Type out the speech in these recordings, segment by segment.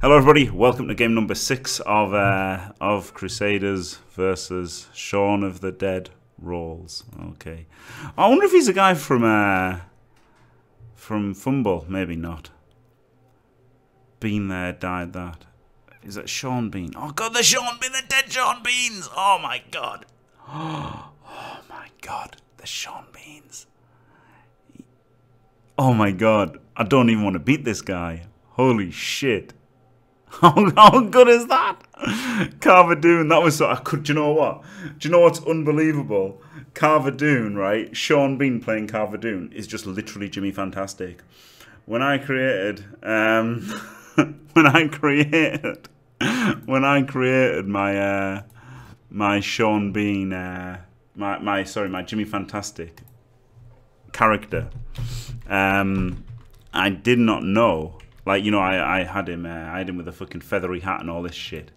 Hello, everybody. Welcome to game number six of uh, of Crusaders versus Shaun of the Dead Rolls. Okay, I wonder if he's a guy from uh, from Fumble. Maybe not. Been there, died that. Is that Sean Bean? Oh God, the Sean Bean, the dead Sean Beans. Oh my God. Oh my God, the Sean Beans. Oh my God, I don't even want to beat this guy. Holy shit. How, how good is that? Carver Doone, that was so. I could. Do you know what? Do you know what's unbelievable? Carver Doone, right? Sean Bean playing Carver Doone is just literally Jimmy Fantastic. When I created, um, when I created, when I created my uh, my Sean Bean, uh, my my sorry, my Jimmy Fantastic character, um, I did not know like you know, I I had him uh, I had him with a fucking feathery hat and all this shit,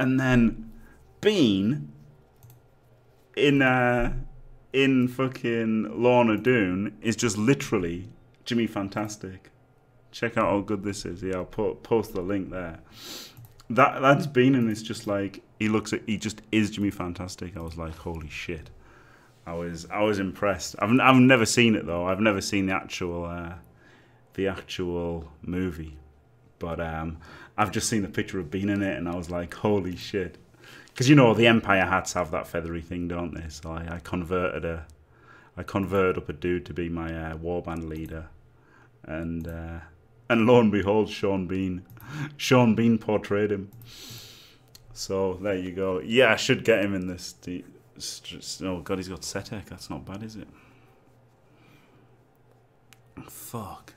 and then Bean in uh in fucking Lorna Doone is just literally Jimmy Fantastic. Check out how good this is. Yeah, I'll put, post the link there. That that's Bean and it's just like he looks at he just is Jimmy Fantastic. I was like, holy shit. I was I was impressed. I've I've never seen it though. I've never seen the actual uh, the actual movie, but um, I've just seen the picture of Bean in it, and I was like, holy shit! Because you know the Empire hats have that feathery thing, don't they? So I, I converted a, I converted up a dude to be my uh, warband leader, and uh, and lo and behold, Sean Bean, Sean Bean portrayed him. So there you go. Yeah, I should get him in this. Oh god, he's got Setek. That's not bad, is it? Fuck.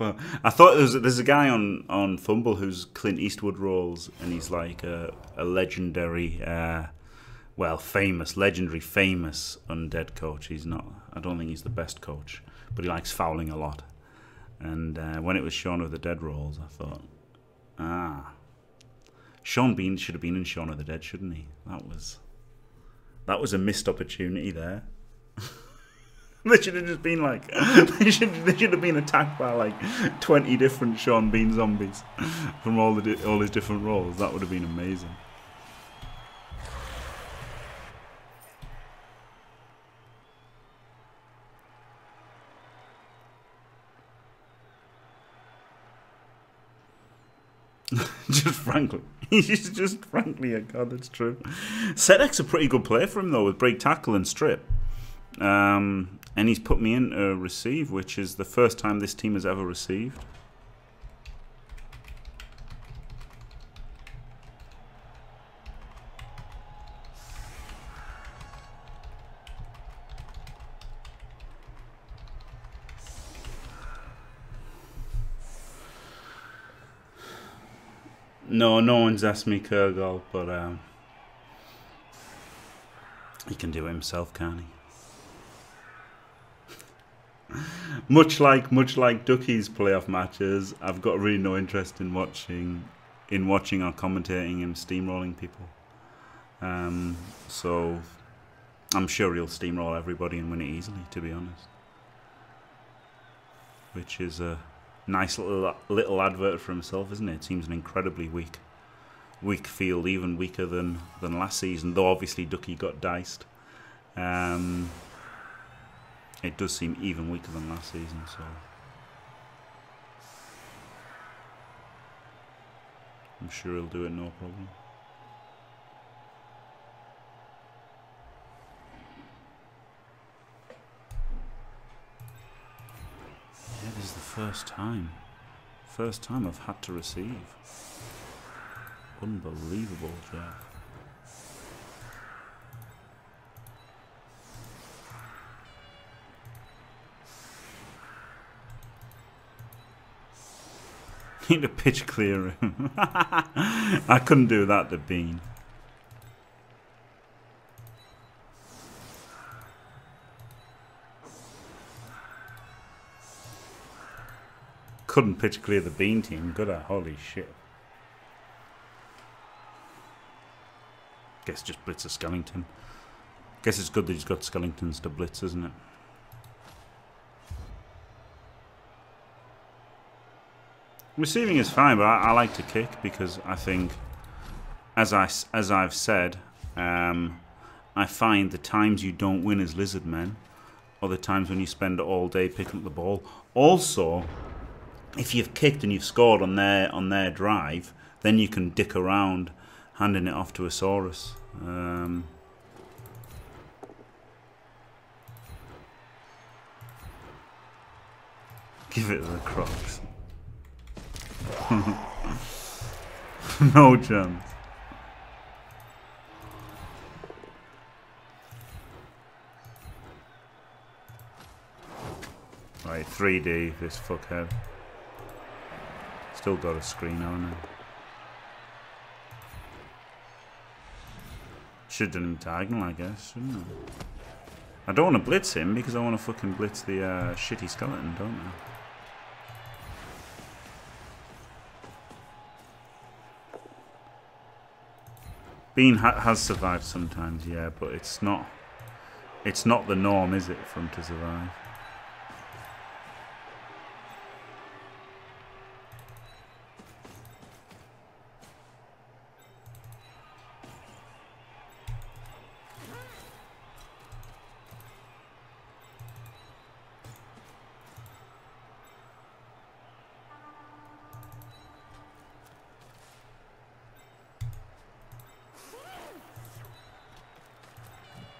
I thought there's there's a guy on on Fumble who's Clint Eastwood roles, and he's like a, a legendary, uh, well, famous, legendary, famous undead coach. He's not. I don't think he's the best coach, but he likes fouling a lot. And uh, when it was Shaun of the Dead roles, I thought, ah, Sean Bean should have been in Shaun of the Dead, shouldn't he? That was that was a missed opportunity there. they should have just been like, they should, they should have been attacked by like 20 different Sean Bean zombies from all the all his different roles. That would have been amazing. just frankly, he's just frankly a god. That's true. Setek's a pretty good player for him though, with break tackle and strip. Um, and he's put me in a receive, which is the first time this team has ever received. No, no one's asked me Kurgal, but um, he can do it himself, can't he? Much like much like Ducky's playoff matches, I've got really no interest in watching in watching or commentating him steamrolling people. Um, so I'm sure he'll steamroll everybody and win it easily, to be honest. Which is a nice little little advert for himself, isn't it? it seems an incredibly weak weak field, even weaker than than last season. Though obviously Ducky got diced. Um, it does seem even weaker than last season, so. I'm sure he'll do it no problem. Yeah, this is the first time. First time I've had to receive. Unbelievable, Jeff. Need a pitch clear room. I couldn't do that to Bean. Couldn't pitch clear the Bean team. Good at holy shit. Guess just blitz a Skellington. Guess it's good that he's got Skellingtons to blitz, isn't it? Receiving is fine, but I, I, like to kick because I think, as I as I've said, um, I find the times you don't win as lizard men, are the times when you spend all day picking up the ball. Also, if you've kicked and you've scored on their on their drive, then you can dick around, handing it off to a Saurus. Um, give it to the Crocs. no chance. Right, 3D, this fuckhead. Still got a screen it. Should have done him diagonal, I guess, shouldn't I? I don't want to blitz him because I want to fucking blitz the uh, shitty skeleton, don't I? Bean ha has survived sometimes, yeah, but it's not it's not the norm, is it, for him to survive?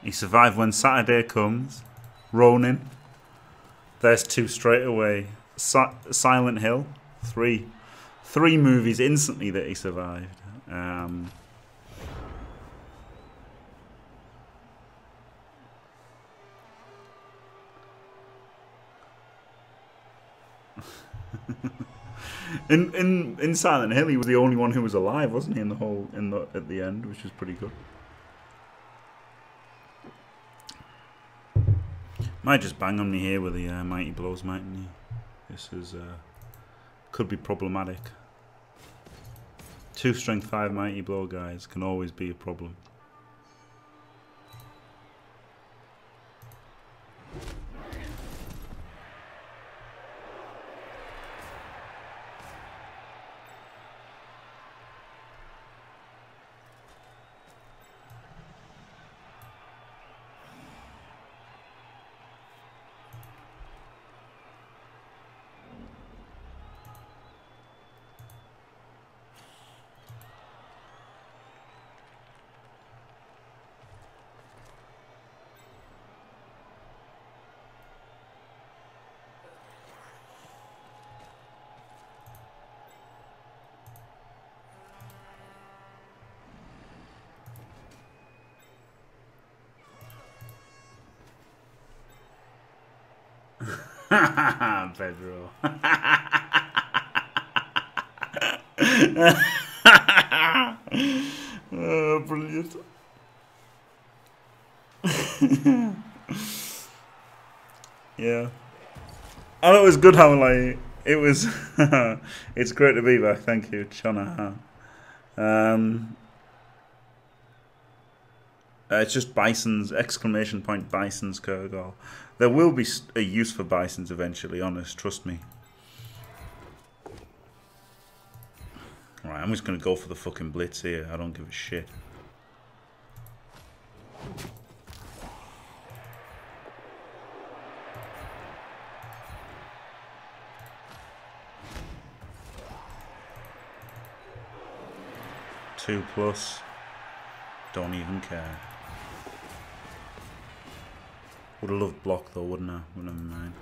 He survived when Saturday comes. Ronin. There's two straight away. Si Silent Hill. Three. Three movies instantly that he survived. Um, in in in Silent Hill, he was the only one who was alive, wasn't he? In the whole in the at the end, which was pretty good. Might just bang on me here with the uh, mighty blows, mightn't he? This is uh, could be problematic. Two strength five mighty blow guys can always be a problem. Pedro. oh, brilliant. yeah. Thought it was good how like it was it's great to be back, thank you, Chona. Um uh, it's just Bison's exclamation point Bison's Kurgle. There will be a use for Bisons eventually, honest, trust me. Right, I'm just going to go for the fucking blitz here. I don't give a shit. Two plus. Don't even care. Would have loved block though, wouldn't I? But never mind.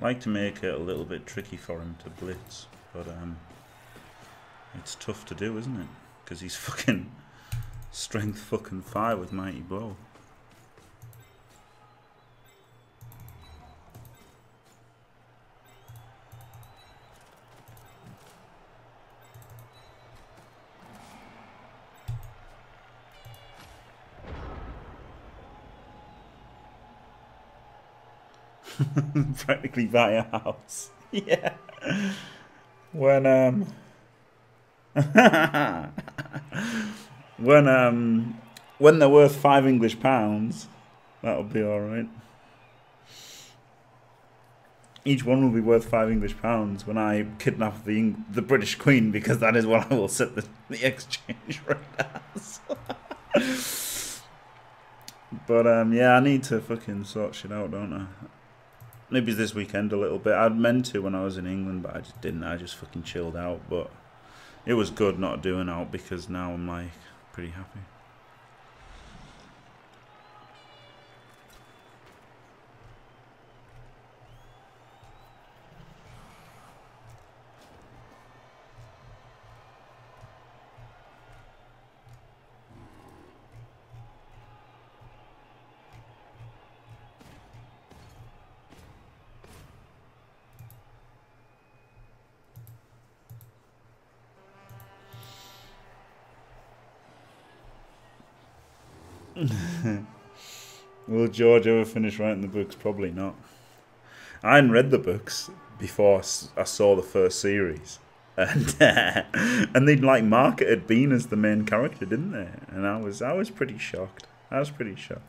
like to make it a little bit tricky for him to blitz, but um, it's tough to do, isn't it? Because he's fucking Strength fucking fire with Mighty Blow. Practically buy a house. Yeah. When um when um when they're worth five English pounds, that'll be alright. Each one will be worth five English pounds when I kidnap the the British Queen because that is what I will set the, the exchange rate as. but um, yeah, I need to fucking sort shit out, don't I? Maybe this weekend a little bit. I'd meant to when I was in England, but I just didn't. I just fucking chilled out. But it was good not doing out because now I'm like pretty happy. Will George ever finish writing the books? Probably not. I hadn't read the books before I saw the first series, and uh, and they'd like marketed Bean as the main character, didn't they? And I was I was pretty shocked. I was pretty shocked.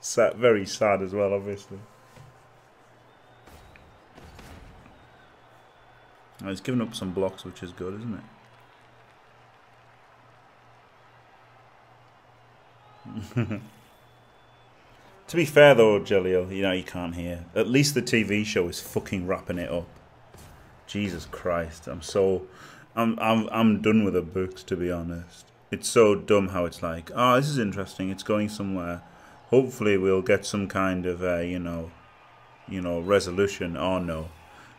Sad, very sad as well, obviously. I was giving up some blocks, which is good, isn't it? To be fair though, Jelio, you know you can't hear. At least the TV show is fucking wrapping it up. Jesus Christ, I'm so, I'm I'm I'm done with the books to be honest. It's so dumb how it's like, oh, this is interesting. It's going somewhere. Hopefully, we'll get some kind of, uh, you know, you know, resolution. Oh no,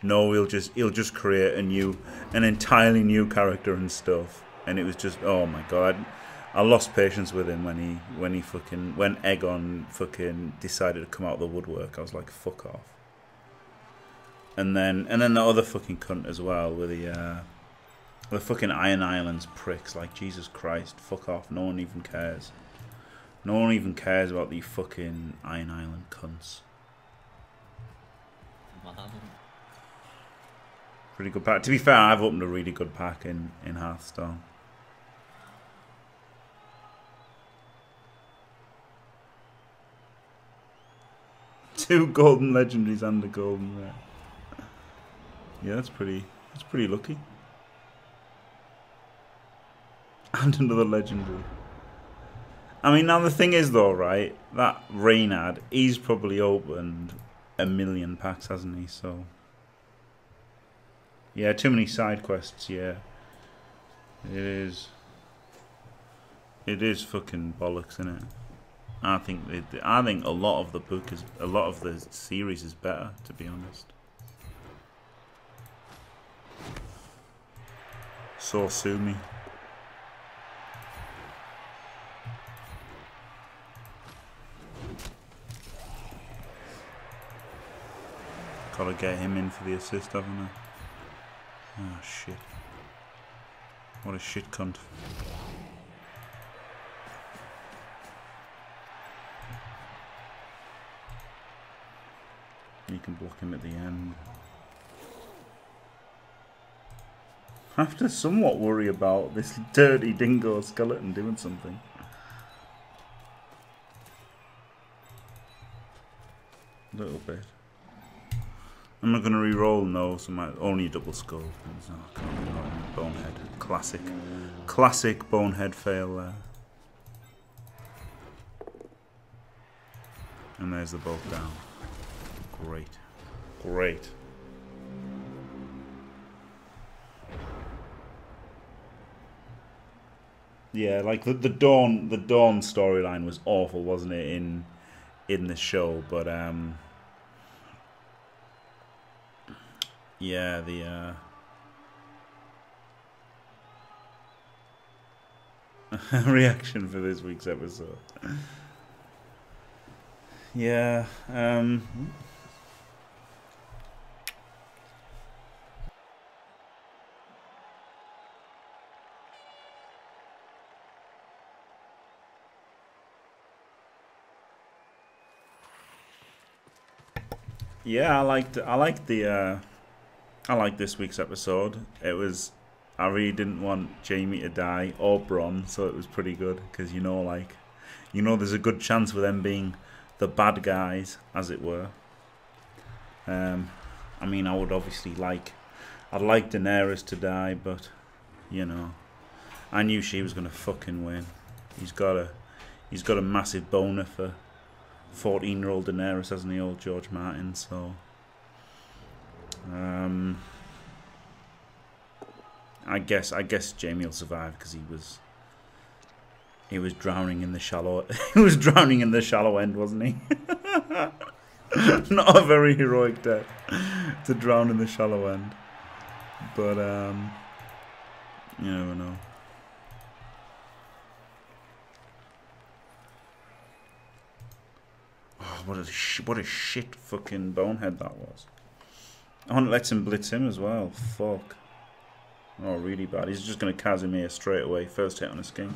no, we'll just he'll just create a new, an entirely new character and stuff. And it was just, oh my god. I lost patience with him when he when he fucking when Aegon fucking decided to come out of the woodwork. I was like, fuck off. And then and then the other fucking cunt as well with the uh, the fucking Iron Islands pricks. Like Jesus Christ, fuck off. No one even cares. No one even cares about the fucking Iron Island cunts. Pretty good pack. To be fair, I've opened a really good pack in in Hearthstone. Two golden legendaries and a golden rare. Yeah, that's pretty. That's pretty lucky. And another legendary. I mean, now the thing is though, right? That Reynad, he's probably opened a million packs, hasn't he? So. Yeah, too many side quests. Yeah. It is. It is fucking bollocks, isn't it? I think it, I think a lot of the book is a lot of the series is better, to be honest. So sue me. Gotta get him in for the assist, haven't I? Oh shit. What a shit cunt. You can block him at the end. I have to somewhat worry about this dirty dingo skeleton doing something. A little bit. I'm not going to re-roll, no, so my only double skull. Oh, bonehead. Classic. Classic bonehead fail there. And there's the bolt down. Great. Great. Yeah, like the the Dorne the Dorne storyline was awful, wasn't it, in in the show, but um yeah, the uh reaction for this week's episode. yeah, um yeah, I liked I liked the uh, I liked this week's episode. It was I really didn't want Jaime to die or Bronn, so it was pretty good because you know, like, you know, there's a good chance for them being the bad guys, as it were. Um, I mean, I would obviously like, I'd like Daenerys to die, but you know, I knew she was gonna fucking win. He's got a, he's got a massive boner for 14 year old Daenerys, hasn't he, old George Martin? So, um, I guess I guess Jaime will survive because he was he was drowning in the shallow he was drowning in the shallow end, wasn't he? Not a very heroic death to drown in the shallow end, but um, you never know. Oh, what a what a shit fucking bonehead that was. I want to let him blitz him as well. Fuck. Oh, really bad. He's just going to Casimir straight away. First hit on a skink.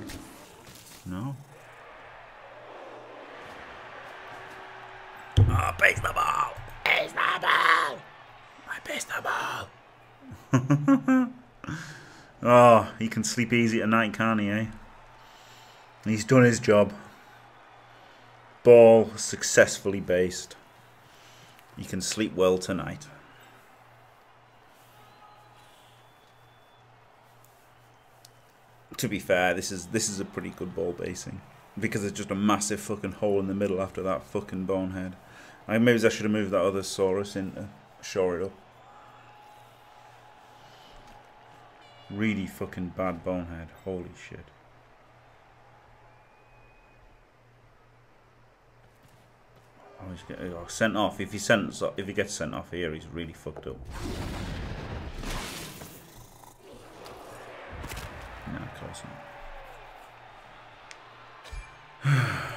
No. Oh, base the ball! Base the ball! I base the ball! oh, he can sleep easy tonight, can't he, eh? He's done his job. Ball successfully based. You can sleep well tonight. to be fair, this is this is a pretty good ball basing because it's just a massive fucking hole in the middle after that fucking bonehead. I maybe I should have moved that other Saurus in to shore it up. Really fucking bad bonehead. Holy shit. Oh, he's getting oh, sent off. If he sent if he gets sent off here, he's really fucked up. No, of course not.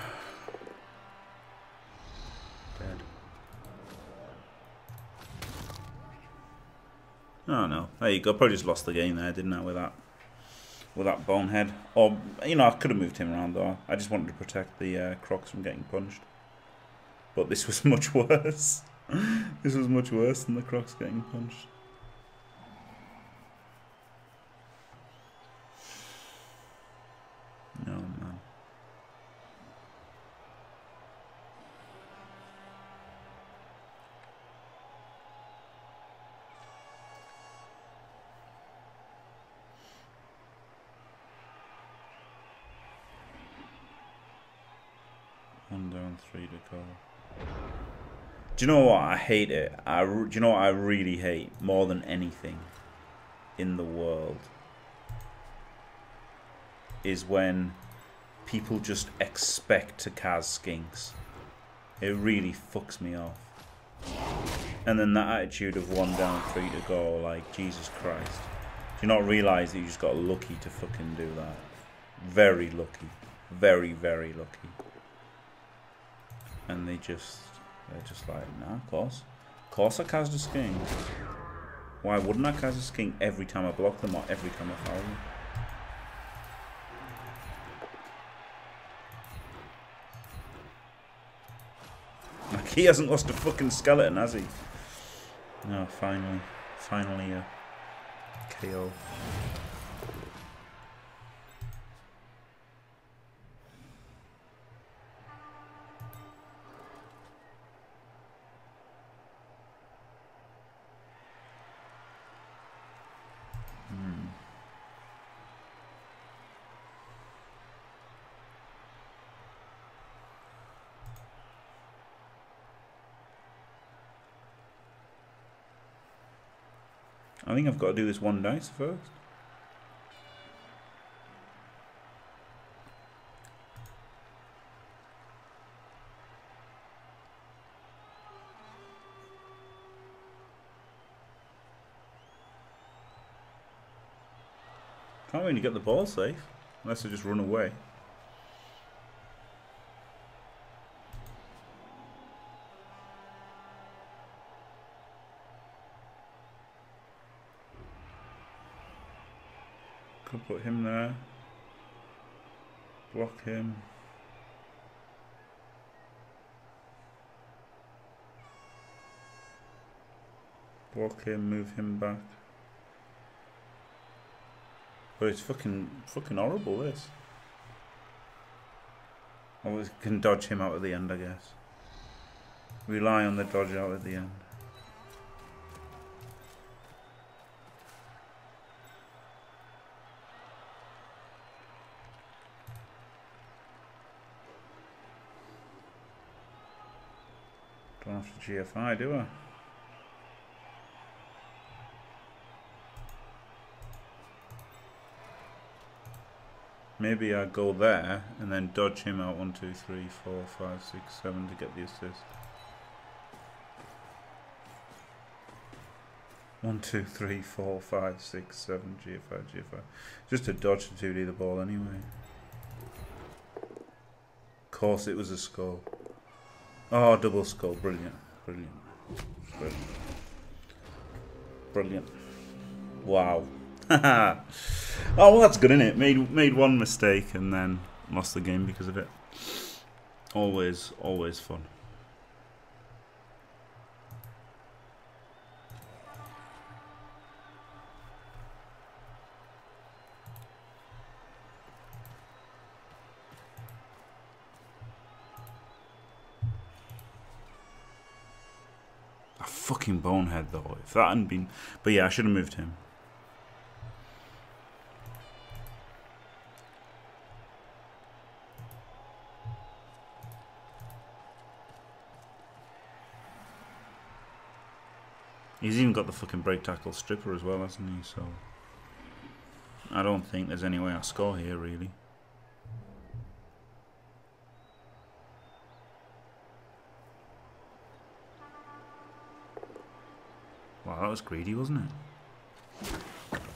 Dead. Oh no. There you go. Probably just lost the game there, didn't I, with that with that bonehead. Or you know, I could have moved him around though. I just wanted to protect the uh, Crocs from getting punched. But this was much worse. this was much worse than the Crocs getting punched. No, man. One down, three to go. Do you know what? I hate it. I, do you know what I really hate more than anything in the world? is when people just expect to cast skinks. It really fucks me off. And then that attitude of one down, three to go, like, Jesus Christ. Do you not realise that you just got lucky to fucking do that? Very lucky. Very, very lucky. And they just, they're just like, nah, of course. Of course I cast a skin. Why wouldn't I cast a skin every time I block them or every time I foul them? Like He hasn't lost a fucking skeleton, has he? No, finally. Finally a KO. I think I've got to do this one dice first. Can't really get the ball safe, unless I just run away. Could put him there. Block him. Block him, move him back. But it's fucking fucking horrible this. I we can dodge him out at the end I guess. Rely on the dodge out at the end. To GFI, do I? Maybe I go there and then dodge him out one, two, three, four, five, six, seven to get the assist. One, two, three, four, five, six, seven, GFI, GFI. Just to dodge the 2D the ball anyway. Of course it was a skull. Oh, double skull. Brilliant. Brilliant. Brilliant. Brilliant. Wow. oh, well, that's good, isn't it? Made, made one mistake and then lost the game because of it. Always, always fun. If that hadn't been, but yeah, I should have moved him. He's even got the fucking break tackle stripper as well, hasn't he? So I don't think there's any way I score here, really. Wow, that was greedy, wasn't it?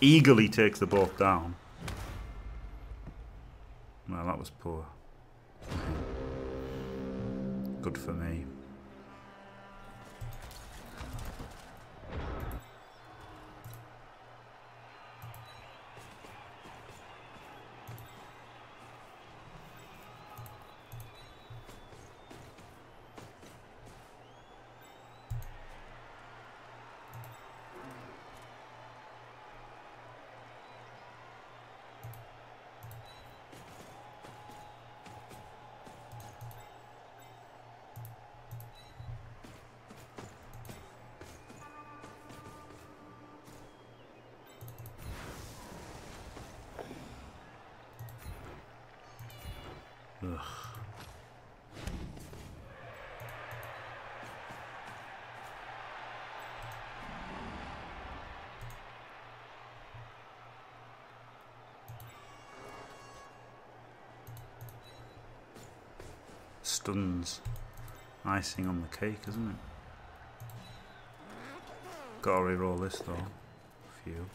Eagerly takes the boat down. Well, that was poor. Good for me. Icing on the cake, isn't it? Gotta re-roll this though. Few.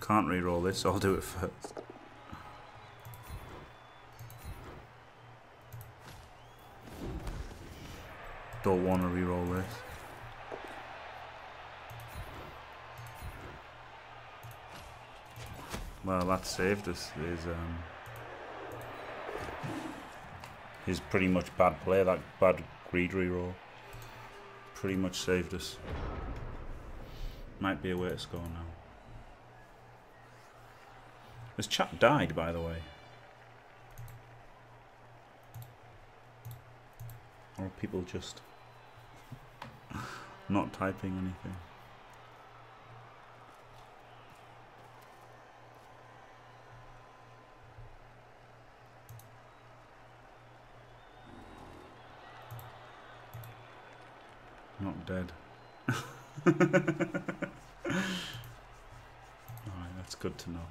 Can't re-roll this, I'll do it first. Don't want to re-roll this. Well, that saved us. His, um, his pretty much bad play, that bad greed re-roll, pretty much saved us. Might be a way to score now. This chap died, by the way. Or people just not typing anything. Not dead. Alright, that's good to know.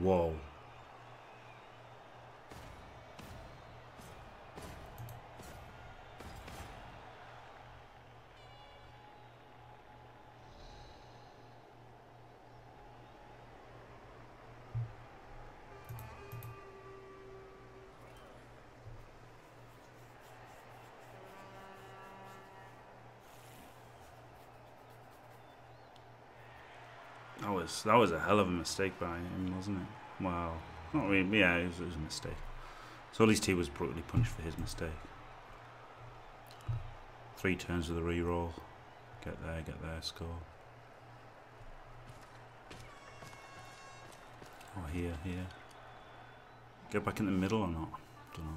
Whoa. That was a hell of a mistake by him, wasn't it? Wow. Not really, yeah, it was, it was a mistake. So at least he was brutally punished for his mistake. Three turns of the re-roll. Get there, get there, score. Oh, here, here. Get back in the middle or not? Don't know.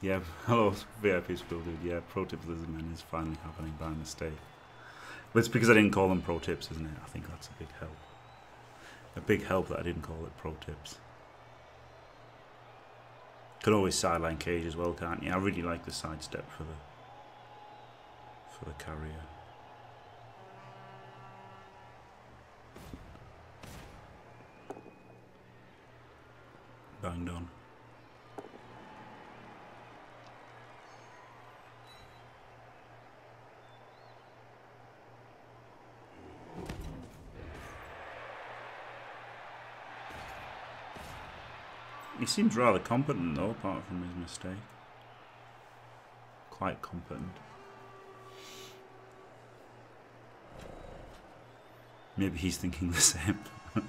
Yeah, hello, VIP school dude. Yeah, pro tip Lizardman is finally happening by mistake. But it's because I didn't call them pro tips, isn't it? I think that's a big help. A big help that I didn't call it pro tips. Can always sideline cage as well, can't you? I really like the sidestep for the for the carrier. Banged on. He seems rather competent though, apart from his mistake. Quite competent. Maybe he's thinking the same.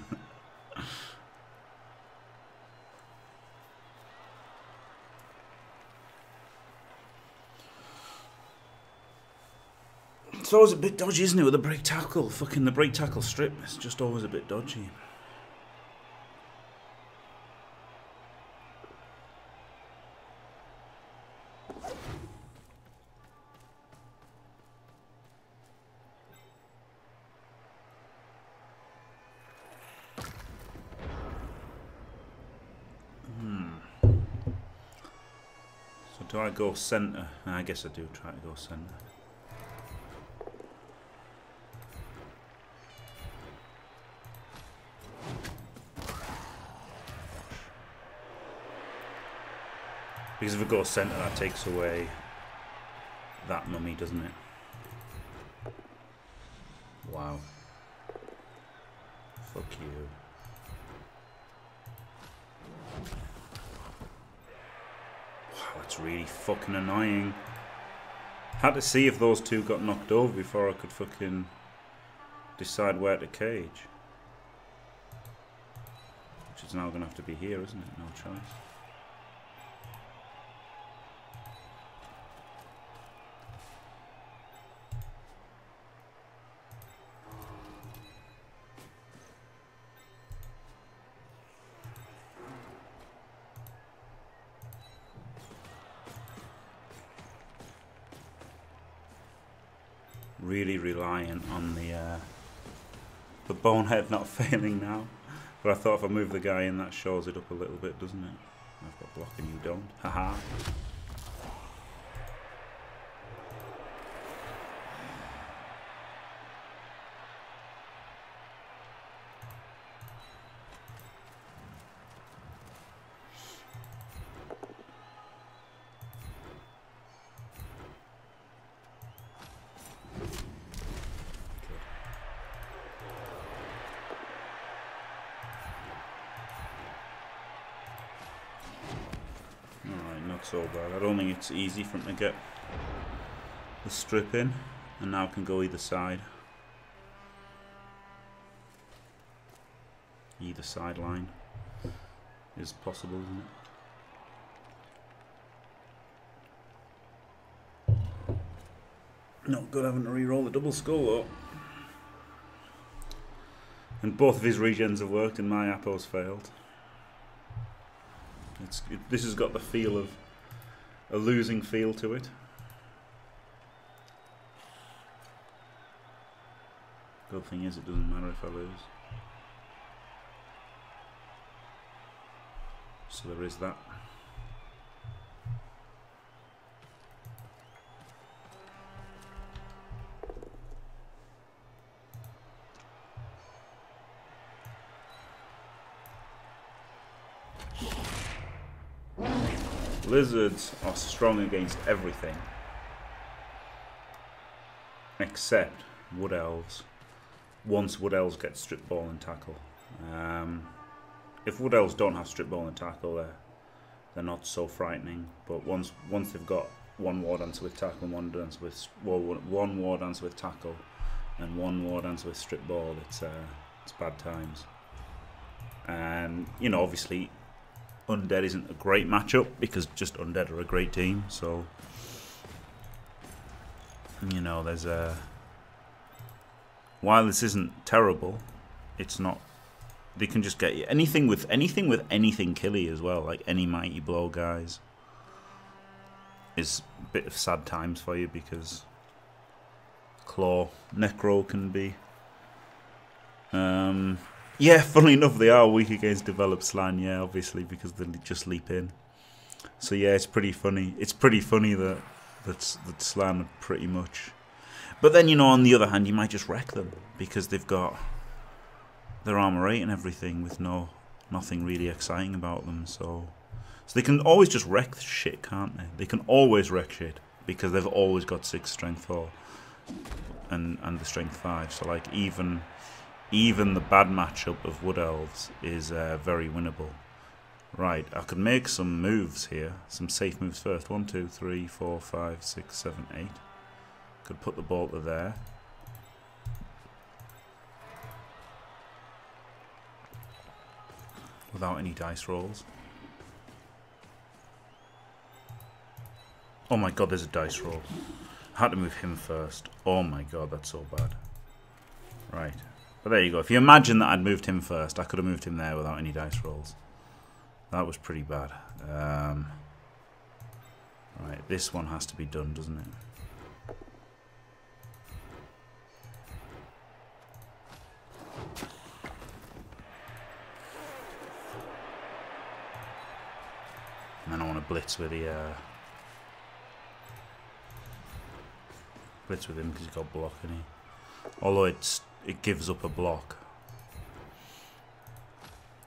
it's always a bit dodgy, isn't it, with the break tackle? Fucking the break tackle strip, it's just always a bit dodgy. Go centre? I guess I do try to go centre. Because if I go centre, that takes away that mummy, doesn't it? Wow. Fuck you. Really fucking annoying. Had to see if those two got knocked over before I could fucking decide where to cage. Which is now going to have to be here, isn't it? No choice. Bonehead not failing now. But I thought if I move the guy in, that shows it up a little bit, doesn't it? I've got block and you don't. Haha. Bad. I don't think it's easy for him to get the strip in and now can go either side. Either sideline is possible, isn't it? Not good having to re-roll the double skull though. And both of his regens have worked and my Appos failed. It, this has got the feel of a losing feel to it. Good thing is, it doesn't matter if I lose. So there is that. Lizards are strong against everything. Except Wood Elves. Once Wood Elves get strip ball and tackle. Um, if Wood Elves don't have strip ball and tackle, they're, they're not so frightening. But once once they've got one war dancer with tackle and one dancer with well, one war dancer with tackle and one war dancer with strip ball, it's uh, it's bad times. And you know, obviously, Undead isn't a great matchup because just Undead are a great team. So, you know, there's a. While this isn't terrible, it's not. They can just get you anything with anything with anything killy as well, like any mighty blow guys. Is a bit of sad times for you because claw necro can be. Um, yeah, funnily enough, they are weak against developed Slann. Yeah, obviously because they just leap in. So yeah, it's pretty funny. It's pretty funny that that's that Slann pretty much. But then you know, on the other hand, you might just wreck them because they've got their armor eight and everything with no nothing really exciting about them. So, so they can always just wreck shit, can't they? They can always wreck shit because they've always got six strength four and and the strength five. So like even even the bad matchup of Wood Elves is uh, very winnable. Right, I could make some moves here. Some safe moves first. One, two, three, four, five, six, seven, eight. Could put the bolter there. Without any dice rolls. Oh my god, there's a dice roll. I had to move him first. Oh my god, that's so bad. Right. But there you go. If you imagine that I'd moved him first, I could have moved him there without any dice rolls. That was pretty bad. Um, right, this one has to be done, doesn't it? And then I want to blitz with the... Uh, blitz with him because he's got block, and he... Although it's it gives up a block.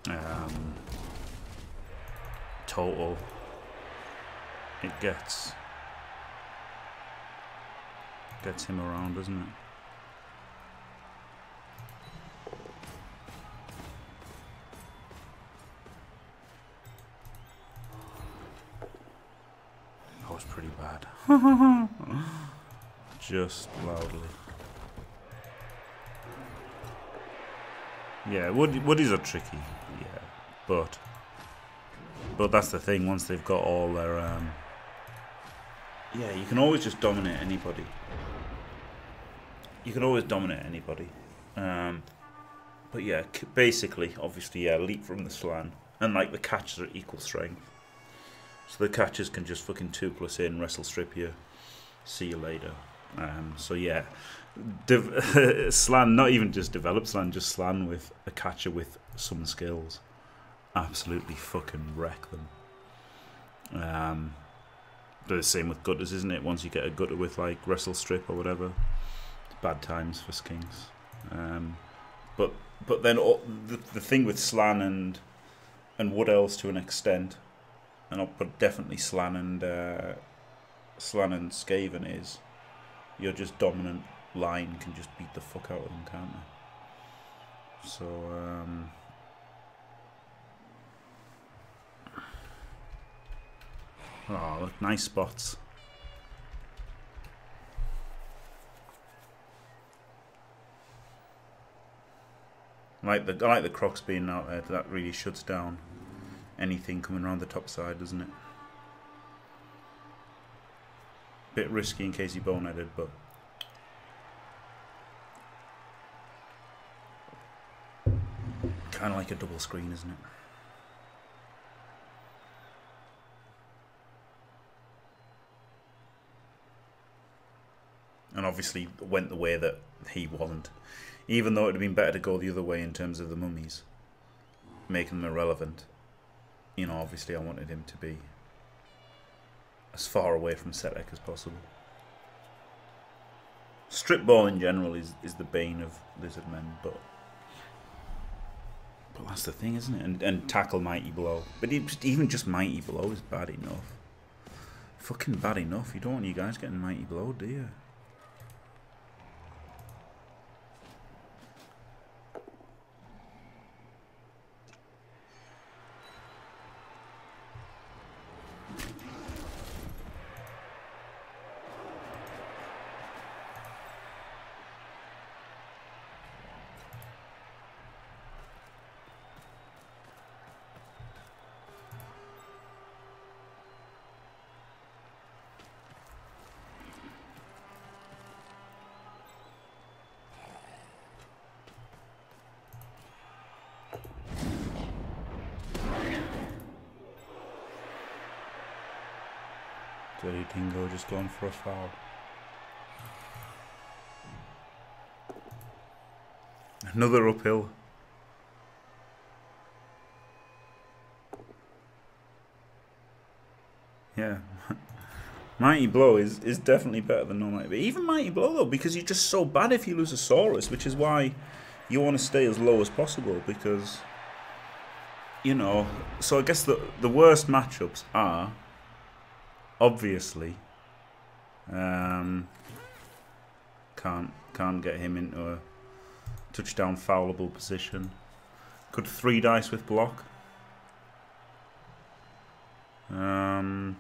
Um, total. It gets gets him around, doesn't it? That was pretty bad. Just loudly. Yeah, wood woodies are tricky. Yeah, but but that's the thing. Once they've got all their um, yeah, you can always just dominate anybody. You can always dominate anybody. Um, but yeah, basically, obviously, yeah, leap from the Slann, and like the catches are equal strength. So the catches can just fucking two plus in, wrestle strip you, see you later. Um, so yeah, Slann, not even just develop Slann, just Slann with a catcher with some skills. Absolutely fucking wreck them. Um, but the same with gutters, isn't it? Once you get a gutter with like wrestle strip or whatever, bad times for skinks. Um, but but then all, the the thing with Slann and and Wood Elves to an extent, and I'll put definitely Slann and uh, Slann and Skaven is you're just dominant line can just beat the fuck out of them, can't they? So, um, oh, look, nice spots. I like the I like the Crocs being out there. That really shuts down anything coming around the top side, doesn't it? Bit risky in case he boneheaded, but kind of like a double screen, isn't it? And obviously went the way that he wasn't. Even though it would have been better to go the other way in terms of the mummies. Making them irrelevant. You know, obviously I wanted him to be as far away from Setek as possible. Strip ball in general is, is the bane of lizard men, but but that's the thing, isn't it? And, and tackle Mighty Blow. But even just Mighty Blow is bad enough. Fucking bad enough. You don't want you guys getting Mighty Blow, do you? Dirty Dingo just going for a foul. Another uphill. Yeah. Mighty Blow is, is definitely better than No Mighty Even Mighty Blow, though, because you're just so bad if you lose a Saurus, which is why you want to stay as low as possible, because, you know, so I guess the, the worst matchups are, obviously, um, can't, can't get him into a touchdown foulable position. Could three dice with block. Um...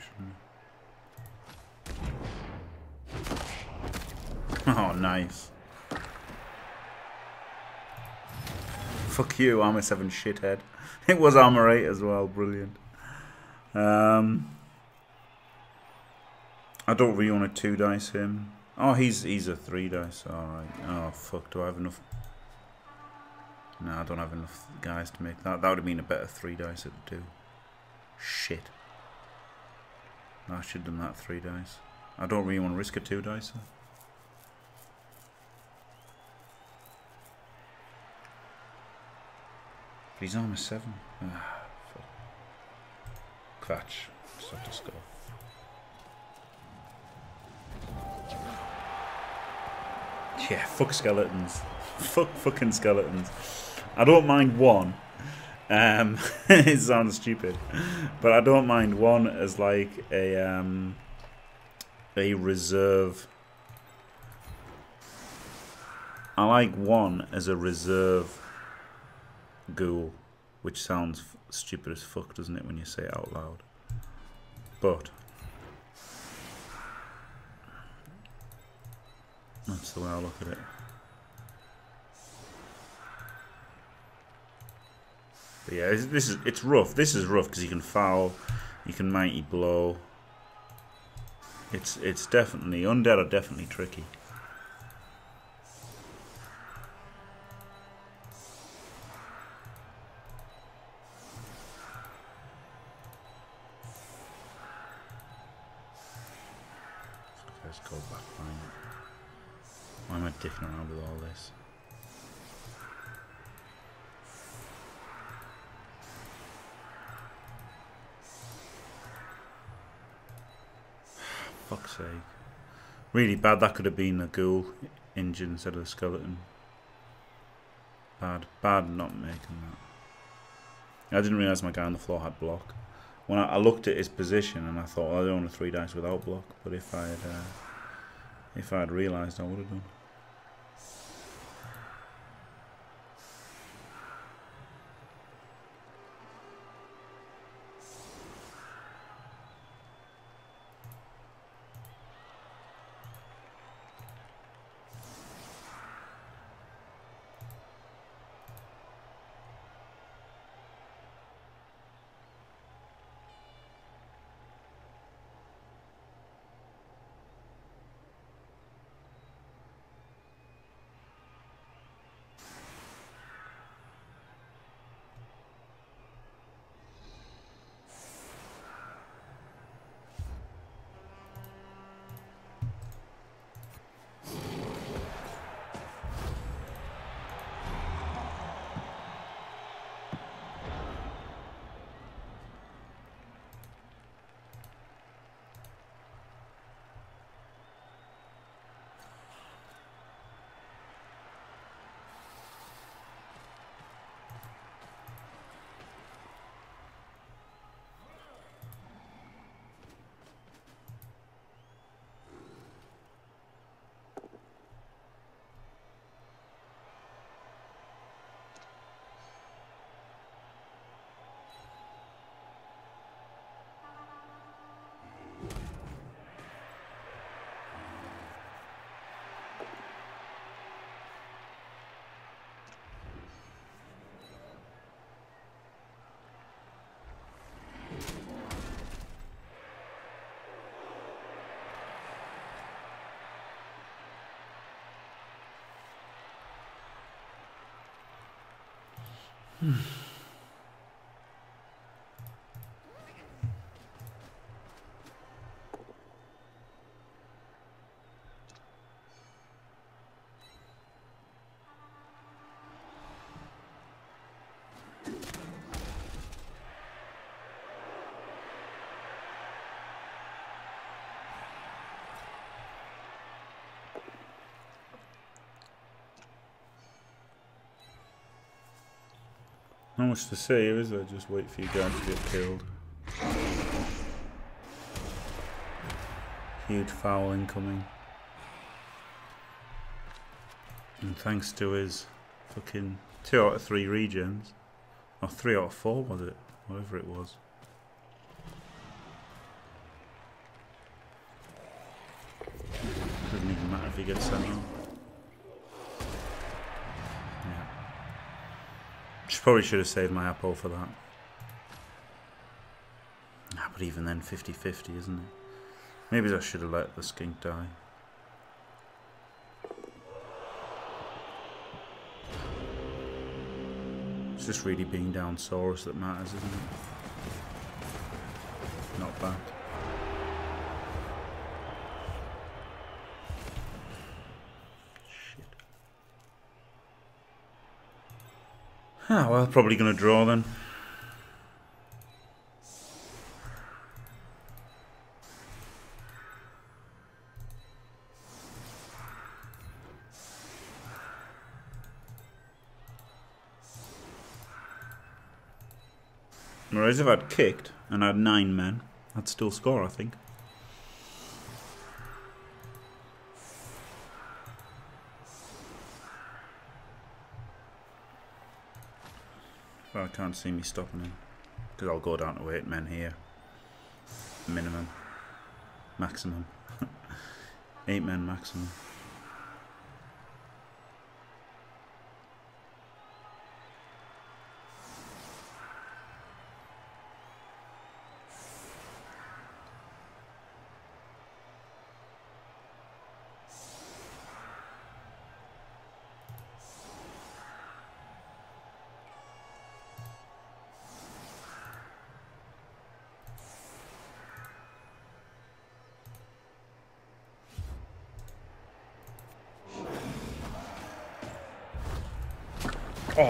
shouldn't Oh, nice. Fuck you, armor 7 shithead. It was armor 8 as well, brilliant. Um, I don't really want to 2 dice him. Oh, he's he's a 3 dice, alright. Oh, fuck, do I have enough? No, I don't have enough guys to make that. That would have been a better 3 dice at 2. Shit. I should have done that three dice. I don't really want to risk a two dice. But he's armor seven. Ah, fuck. Clutch. Just have to score. Yeah, fuck skeletons. fuck fucking skeletons. I don't mind one. Um, it sounds stupid, but I don't mind one as like a um, a reserve. I like one as a reserve ghoul, which sounds stupid as fuck, doesn't it, when you say it out loud? But that's the way I look at it. But yeah, this is it's rough. This is rough because you can foul, you can mighty blow. It's it's definitely undead are definitely tricky. Really bad. That could have been a ghoul engine instead of a skeleton. Bad. Bad not making that. I didn't realise my guy on the floor had block. When I, I looked at his position and I thought, I don't want three dice without block. But if I had, uh, if I had realised, I would have done. Hmm. Not much to say is there? Just wait for you guys to get killed. Huge foul incoming. And thanks to his fucking 2 out of 3 regens. Or 3 out of 4 was it? Whatever it was. Doesn't even matter if he gets sent off. Probably should have saved my apple for that. Ah, but even then, 50-50, isn't it? Maybe I should have let the skink die. It's just really being down Saurus that matters, isn't it? Not bad. Ah, well, probably going to draw then. Whereas if I'd kicked and I had nine men, I'd still score, I think. I can't see me stopping him. Because I'll go down to 8 men here. Minimum. Maximum. 8 men maximum.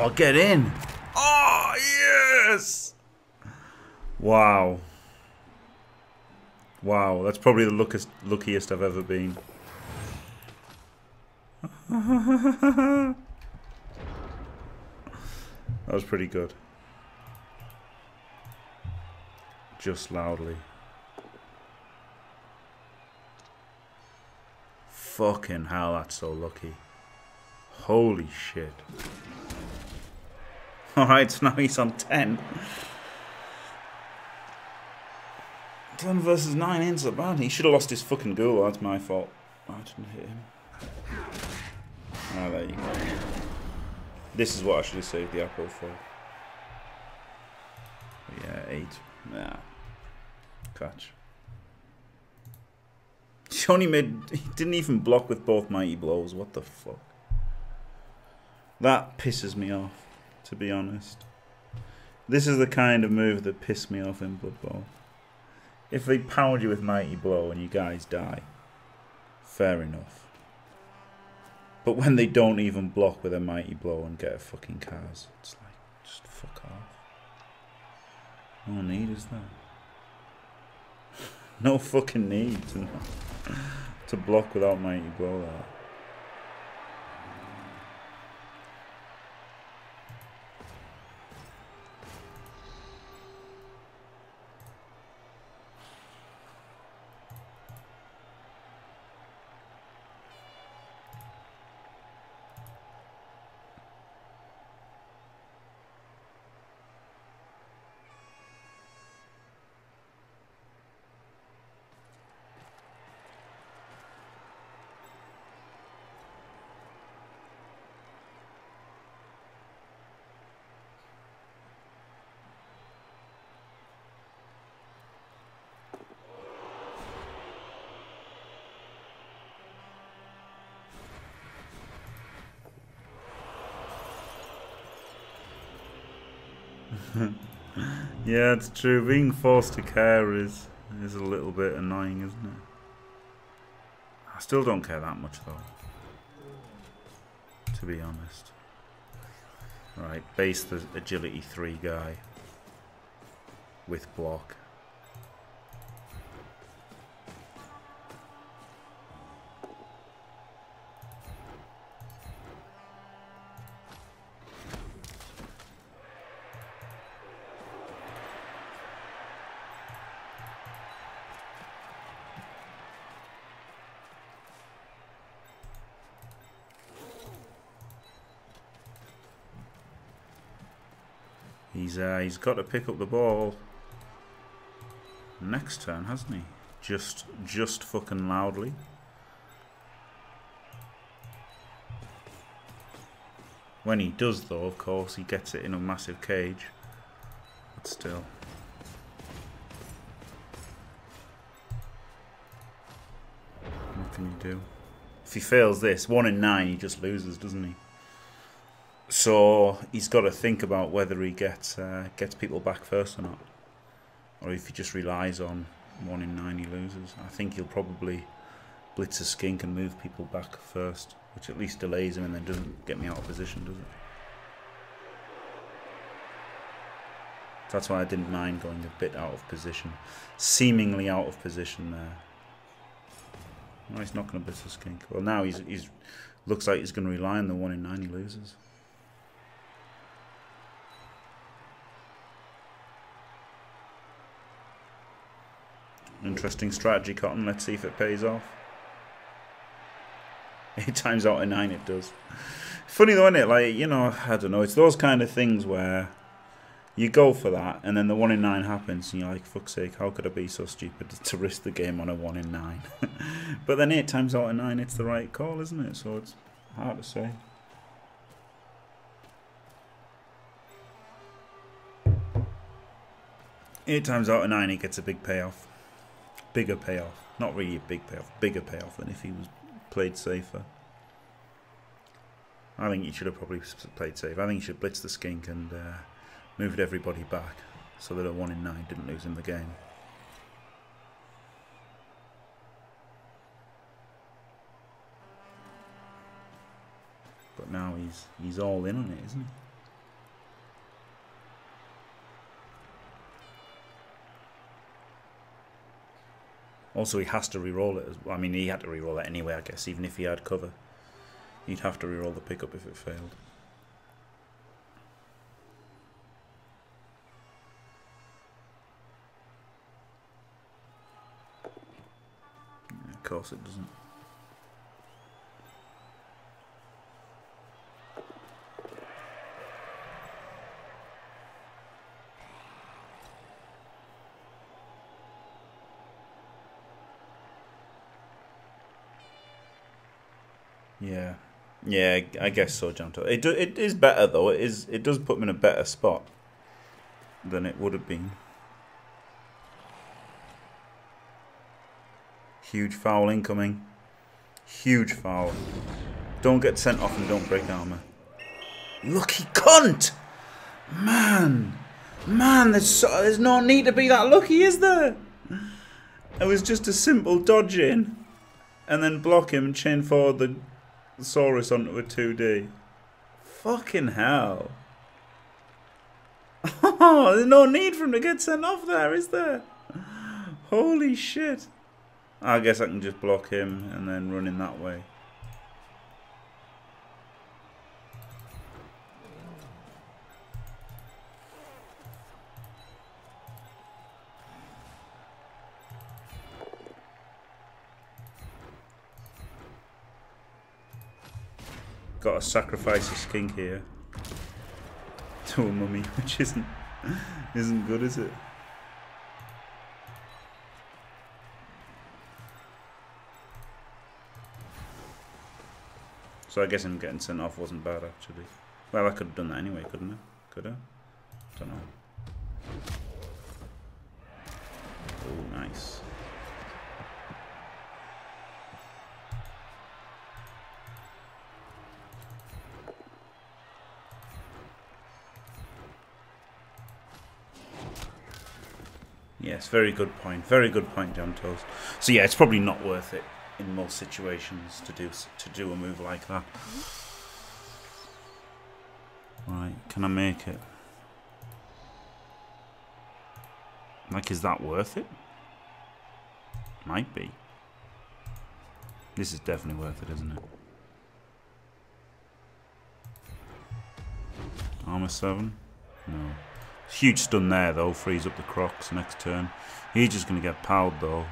Oh, get in. Oh, yes. Wow. Wow, that's probably the luckiest, luckiest I've ever been. that was pretty good. Just loudly. Fucking hell, that's so lucky. Holy shit. Alright, so now he's on 10. 10 versus 9 ain't so bad. He should have lost his fucking goal. That's my fault. I didn't hit him. Ah, there you go. This is what I should have saved the apple for. Yeah, 8. Nah. Catch. He only made... He didn't even block with both mighty blows. What the fuck? That pisses me off to be honest. This is the kind of move that pissed me off in Blood Bowl. If they pound you with Mighty Blow and you guys die, fair enough. But when they don't even block with a Mighty Blow and get a fucking cas, it's like, just fuck off. No need, is that? no fucking need to, to block without Mighty Blow there. Yeah, it's true. Being forced to care is is a little bit annoying, isn't it? I still don't care that much though. To be honest. Right, base the agility 3 guy with block. He's uh, he's got to pick up the ball next turn, hasn't he? Just just fucking loudly. When he does though, of course, he gets it in a massive cage. But still. What can you do? If he fails this, one in nine, he just loses, doesn't he? So he's got to think about whether he gets uh, gets people back first or not, or if he just relies on one in nine he loses. I think he'll probably blitz a skink and move people back first, which at least delays him and then doesn't get me out of position, does it? That's why I didn't mind going a bit out of position, seemingly out of position there. No, he's not going to blitz a skink. Well, now he's he's looks like he's going to rely on the one in nine he loses. Interesting strategy, Cotton. Let's see if it pays off. Eight times out of nine, it does. Funny though, isn't it? Like, you know, I don't know. It's those kind of things where you go for that, and then the one in nine happens, and you're like, fuck's sake, how could I be so stupid to risk the game on a one in nine? but then eight times out of nine, it's the right call, isn't it? So it's hard to say. Eight times out of nine, he gets a big payoff bigger payoff. Not really a big payoff, bigger payoff than if he was played safer. I think he should have probably played safe. I think he should blitz the skink and uh, moved everybody back so that a 1 in 9 didn't lose him the game. But now he's he's all in on it, isn't he? Also, he has to re-roll it. I mean, he had to re-roll it anyway, I guess, even if he had cover. He'd have to re-roll the pickup if it failed. Of course it doesn't. Yeah, yeah, I guess so, Janto. It do, it is better though. It is it does put me in a better spot than it would have been. Huge foul incoming. Huge foul. Don't get sent off and don't break armor. Lucky cunt! Man! Man, there's, so, there's no need to be that lucky, is there? It was just a simple dodge in. And then block him and chain forward the Saurus onto a 2D. Fucking hell. Oh, there's no need for him to get sent off there, is there? Holy shit. I guess I can just block him and then run in that way. Got to sacrifice a skink here to a mummy, which isn't isn't good, is it? So I guess him getting sent off wasn't bad actually. Well, I could have done that anyway, couldn't I? Could I? Don't know. Oh, nice. Yes, very good point. Very good point, John Toast. So yeah, it's probably not worth it in most situations to do to do a move like that. Right, can I make it? Like, is that worth it? Might be. This is definitely worth it, isn't it? Armor 7? No. Huge stun there, though. Frees up the Crocs next turn. He's just going to get powed, though.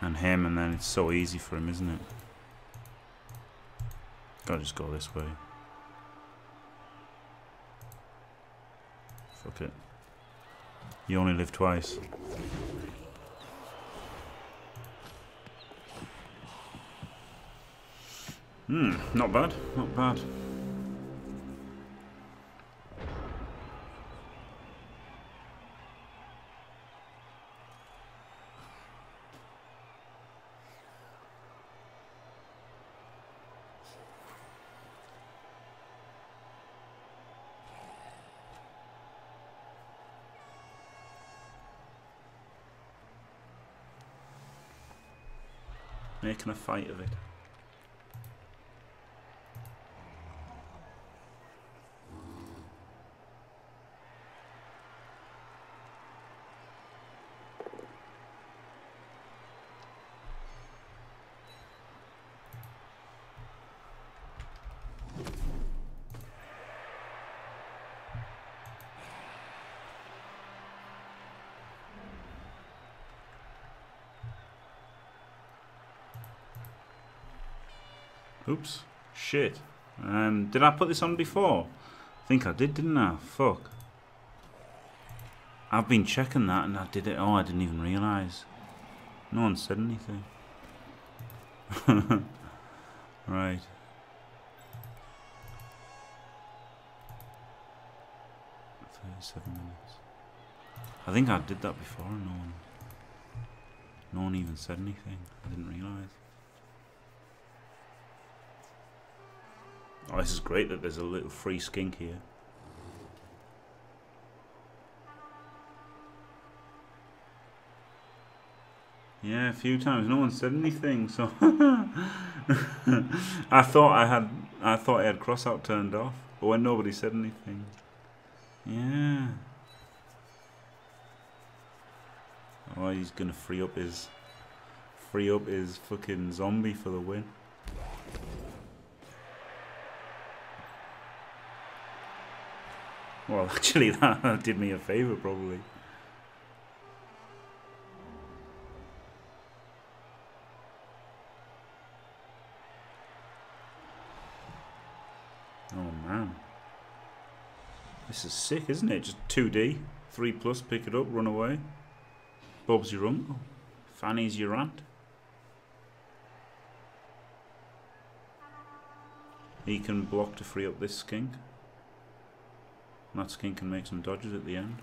And him, and then it's so easy for him, isn't it? Gotta just go this way. Fuck it. You only live twice. Hmm, not bad, not bad. Making a fight of it. Oops. Shit. Um, did I put this on before? I think I did, didn't I? Fuck. I've been checking that and I did it. Oh, I didn't even realise. No one said anything. right. Thirty-seven minutes. I think I did that before and no one no one even said anything. I didn't realise. Oh, this is great that there's a little free skink here. Yeah, a few times. No one said anything, so I thought I had I thought I had cross crossout turned off, but when nobody said anything, yeah. Oh, he's gonna free up his free up his fucking zombie for the win. Well, actually, that did me a favour, probably. Oh, man. This is sick, isn't it? Just 2D. 3 plus, pick it up, run away. Bob's your uncle. Fanny's your aunt. He can block to free up this skink. Matt King can make some dodges at the end.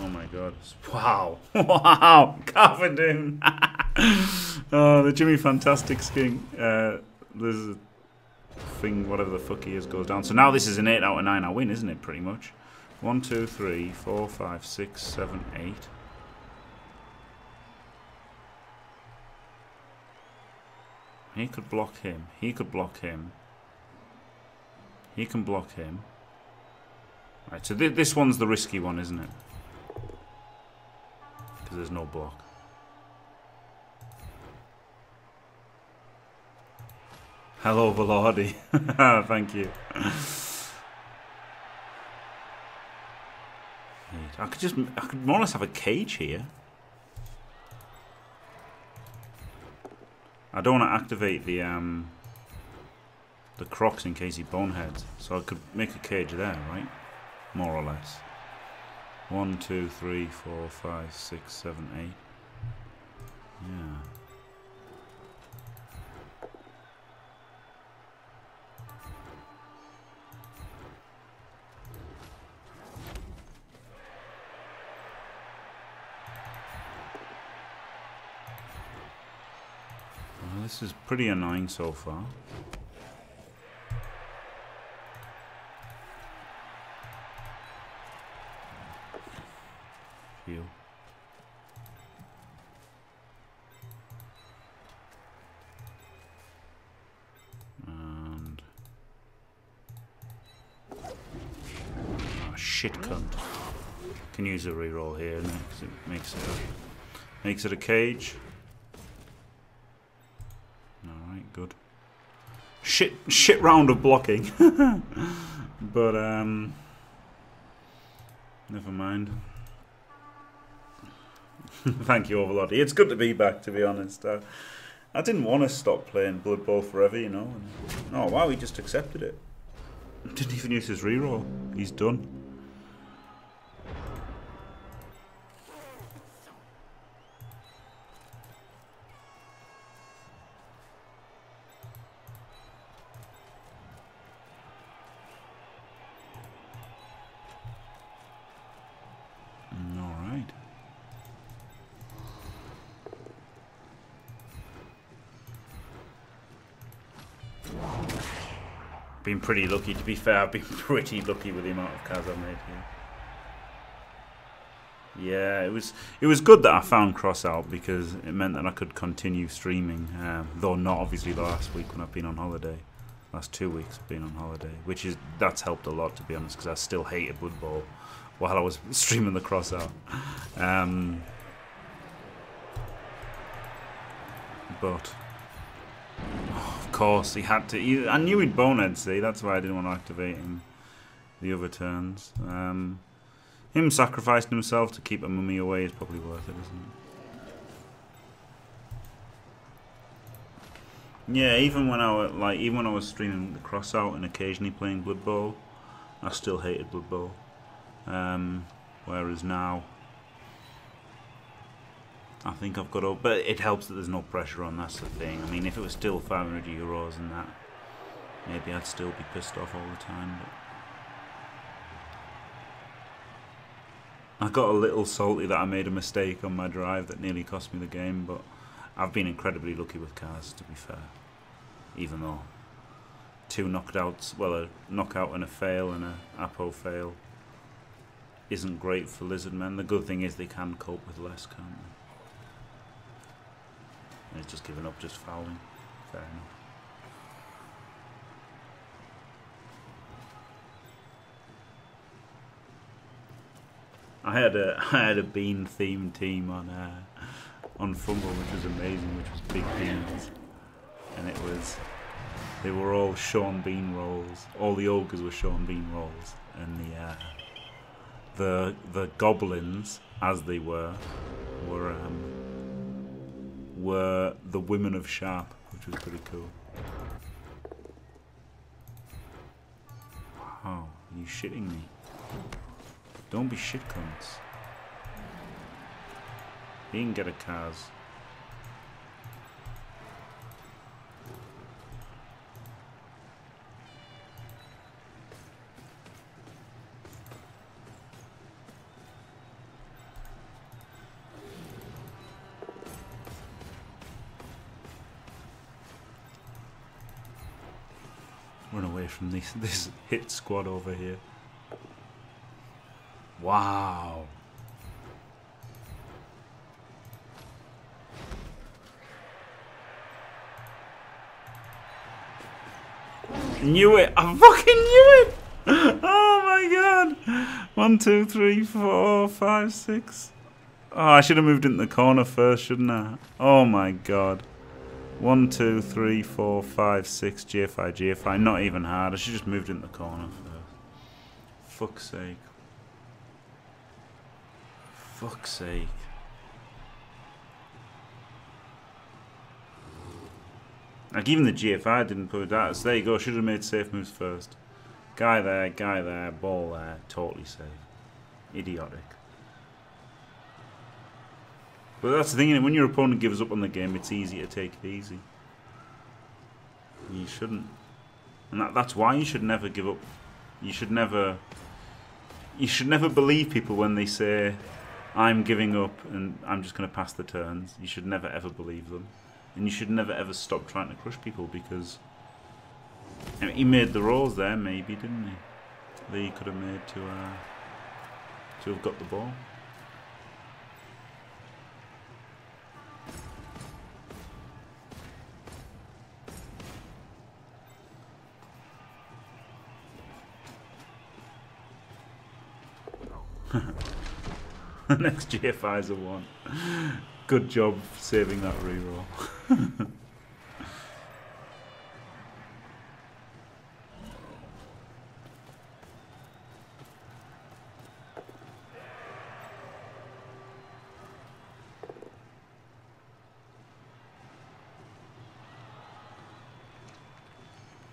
Oh my god. Wow. Wow. Carvin oh, the Jimmy Fantastic skin. Uh, there's a thing, whatever the fuck he is, goes down. So now this is an 8 out of 9 I win, isn't it, pretty much? 1, 2, 3, 4, 5, 6, 7, 8. He could block him. He could block him. He can block him. Right, so th this one's the risky one, isn't it? Because there's no block. Hello, Velarde. Thank you. I could just, I could more or less have a cage here. I don't want to activate the um, the crocs in case he boneheads. So I could make a cage there, right? More or less. One, two, three, four, five, six, seven, eight. Yeah. This is pretty annoying so far. Phew. And... Oh, shit cunt. Can use a reroll here, makes it, makes it a, makes it a cage. Shit shit round of blocking. but um Never mind. Thank you, Overlord. It's good to be back, to be honest. Uh, I didn't want to stop playing Blood Bowl forever, you know. And, oh, wow, he just accepted it. Didn't even use his reroll. He's done. Been pretty lucky. To be fair, I've been pretty lucky with the amount of cards I've made here. Yeah, it was it was good that I found Crossout because it meant that I could continue streaming, um, though not obviously the last week when I've been on holiday. Last two weeks I've been on holiday, which is that's helped a lot to be honest, because I still hated Blood Bowl while I was streaming the Crossout. Um, but course, he had to. He, I knew he'd bonehead, see. That's why I didn't want to activate him the other turns. Um, him sacrificing himself to keep a mummy away is probably worth it, isn't it? Yeah, even when I was, like even when I was streaming the Crossout and occasionally playing Blood Bowl, I still hated Blood Bowl. Um, whereas now, I think I've got all, but it helps that there's no pressure on. That's the thing. I mean, if it was still 500 euros and that, maybe I'd still be pissed off all the time. But I got a little salty that I made a mistake on my drive that nearly cost me the game. But I've been incredibly lucky with cas, to be fair. Even though two knockouts, well, a knockout and a fail and a Apo fail isn't great for lizard men. The good thing is they can cope with less, can't they? And he's just given up just fouling. Fair enough. I had a I had a bean themed team on uh, on FUMBBL which was amazing, which was big beans, and it was they were all Sean Bean roles. All the ogres were Sean Bean roles, and the uh, the the goblins, as they were, were um, were the women of Sharpe, which was pretty cool. Wow, are you shitting me? Don't be shit cunts. He can get a cas. From this this hit squad over here. Wow. Knew it! I fucking knew it! Oh my god! One, two, three, four, five, six. Oh, I should have moved into the corner first, shouldn't I? Oh my god. One, two, three, four, five, six, GFI, GFI. Not even hard. I should just moved in the corner first. Fuck's sake. Fuck's sake. Like even the GFI didn't put that. So there you go. Should have made safe moves first. Guy there, guy there, ball there. Totally safe. Idiotic. But that's the thing, when your opponent gives up on the game, it's easy to take it easy. You shouldn't. And that, that's why you should never give up. You should never... You should never believe people when they say, I'm giving up and I'm just going to pass the turns. You should never ever believe them. And you should never ever stop trying to crush people because... I mean, he made the rolls there, maybe, didn't he? That he could have made to, uh, to have got the ball. Next GFI's a one. Good job saving that reroll.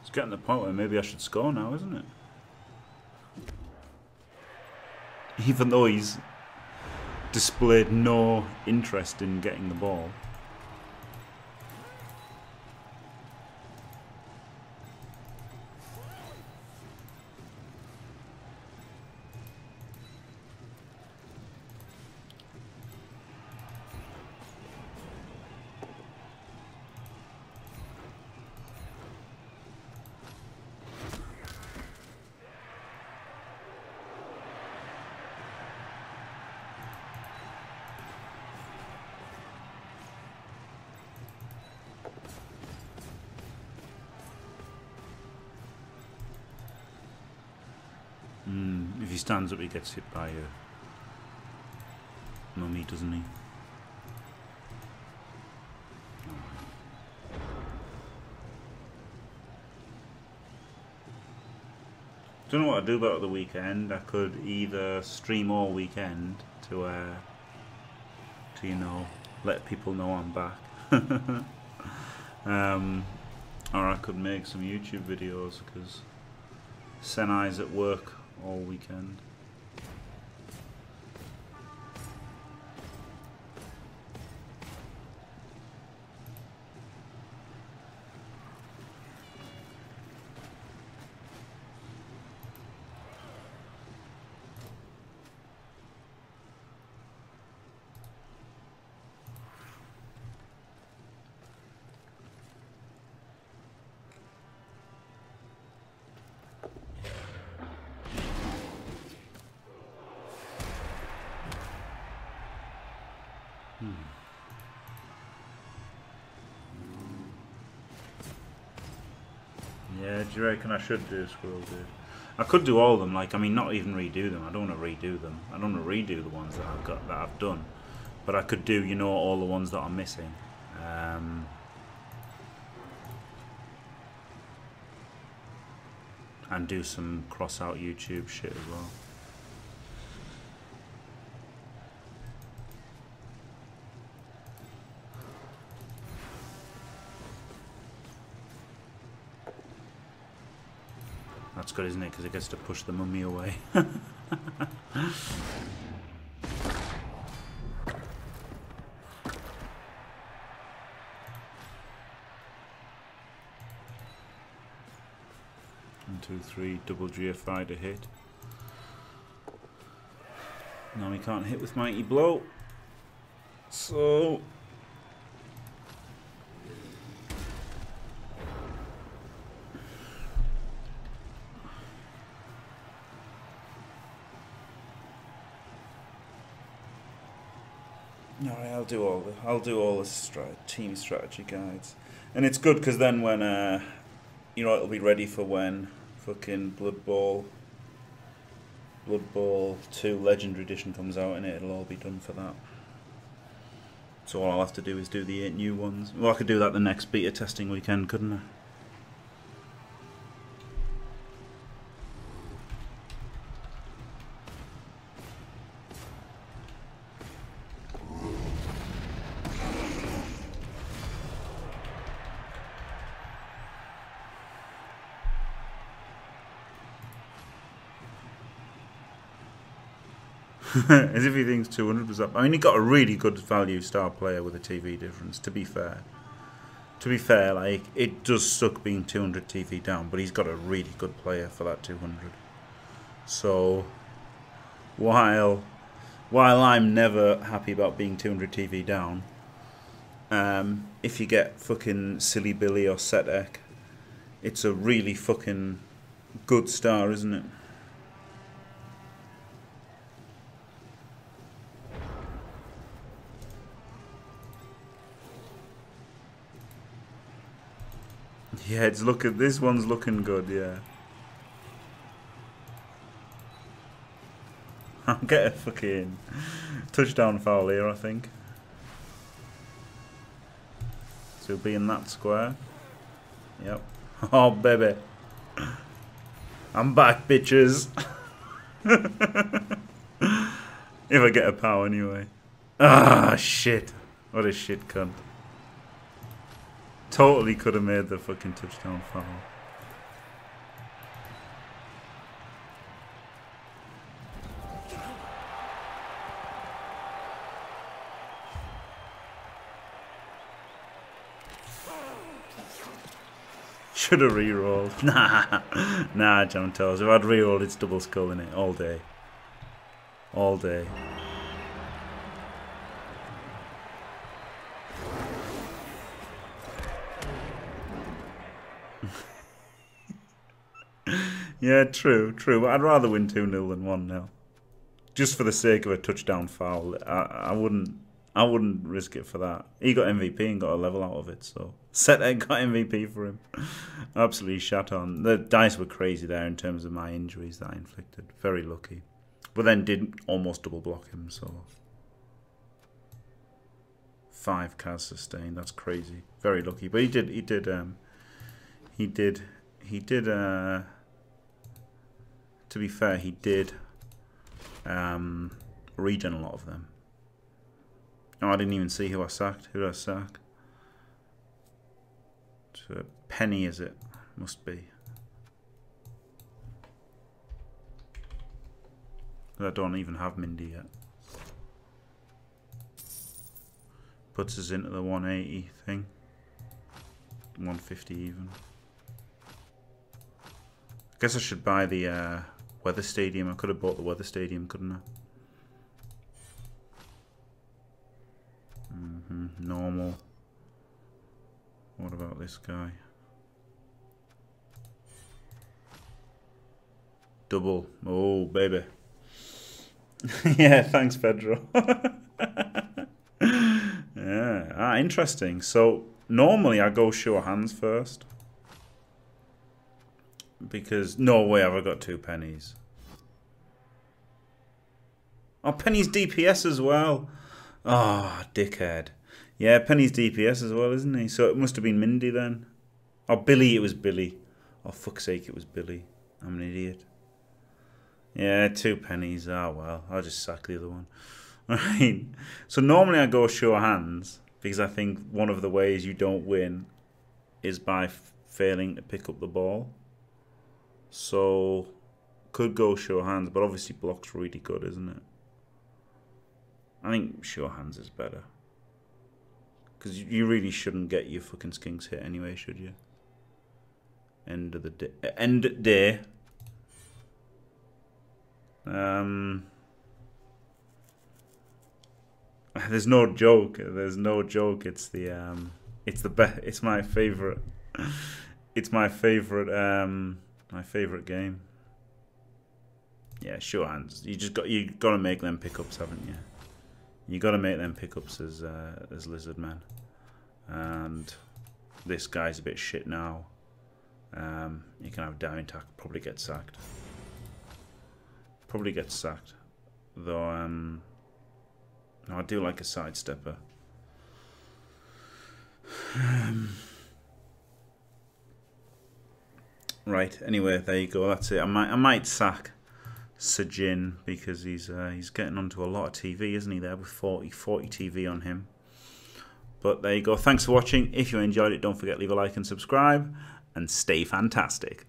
It's getting the point where maybe I should score now, isn't it? Even though he's displayed no interest in getting the ball. Mm, if he stands up, he gets hit by a mummy, doesn't he? Don't know what I'd do about the weekend. I could either stream all weekend to, uh, to you know, let people know I'm back, um, or I could make some YouTube videos because Senai's at work all weekend. You reckon I should do Squirrel Dude? I could do all of them, like, I mean, not even redo them. I don't want to redo them. I don't want to redo the ones that I've got, that I've done. But I could do, you know, all the ones that I'm missing. Um, and do some Crossout YouTube shit as well. Good, isn't it? Because it gets to push the mummy away. One, two, three, double GFI to hit. Now we can't hit with Mighty Blow. So do all the I'll do all the team strategy guides, and it's good because then when uh, you know it'll be ready for when fucking Blood Bowl, Blood Bowl Two Legendary Edition comes out, and it'll all be done for that. So all I'll have to do is do the eight new ones. Well, I could do that the next beta testing weekend, couldn't I? As if he thinks 200 was up. I mean, he got a really good value star player with a TV difference, to be fair. To be fair, like, it does suck being 200 TV down, but he's got a really good player for that 200. So, while while I'm never happy about being 200 TV down, um, if you get fucking Silly Billy or Setekh, it's a really fucking good star, isn't it? Yeah, it's looking. This one's looking good. Yeah. I'll get a fucking touchdown foul here, I think. So be in that square. Yep. Oh, baby. I'm back, bitches. if I get a power anyway. Ah, shit. What a shit cunt. Totally could have made the fucking touchdown foul. Should have re-rolled. Nah, nah, John Toes. If I'd re-rolled, it's double skull in it all day. All day. Yeah, true, true. But I'd rather win 2 0 than 1 0. Just for the sake of a touchdown foul. I, I wouldn't I wouldn't risk it for that. He got MVP and got a level out of it, so Set got MVP for him. Absolutely shut on. The dice were crazy there in terms of my injuries that I inflicted. Very lucky. But then did almost double block him, so five cas sustained. That's crazy. Very lucky. But he did he did um he did he did uh to be fair, he did um regen a lot of them. Oh, I didn't even see who I sacked. Who did I sack? So penny is it? Must be. I don't even have Mindy yet. Puts us into the 180 thing. 150 even. I guess I should buy the uh, weather stadium. I could have bought the weather stadium, couldn't I? Mm -hmm. Normal. What about this guy? Double. Oh, baby. yeah, thanks, Pedro. yeah, ah, interesting. So, normally I go sure hands first. Because, no way have I got two pennies. Oh, penny's DPS as well. Ah, oh, dickhead. Yeah, Penny's DPS as well, isn't he? So it must have been Mindy then. Oh, Billy, it was Billy. Oh, fuck's sake, it was Billy. I'm an idiot. Yeah, two pennies. Ah, oh, well, I'll just sack the other one. Right. So normally I go sure hands because I think one of the ways you don't win is by failing to pick up the ball. So could go sure hands, but obviously block's really good, isn't it? I think sure hands is better. Because you really shouldn't get your fucking skinks hit anyway, should you? End of the day. End day. Um, there's no joke. There's no joke. It's the um, it's the best. It's my favorite. it's my favorite. Um, my favorite game. Yeah, sure hands. You just got you got to make them pickups, haven't you? You got to make them pickups as uh, as lizard man. And this guy's a bit shit now. Um, you can have down attack. Probably get sacked. Probably get sacked. Though um, no, I do like a sidestepper. Um, right. Anyway, there you go. That's it. I might I might sack Sajin because he's uh, he's getting onto a lot of TV, isn't he? There with 40, 40 TV on him. But there you go. Thanks for watching. If you enjoyed it, don't forget leave a like and subscribe, and stay fantastic.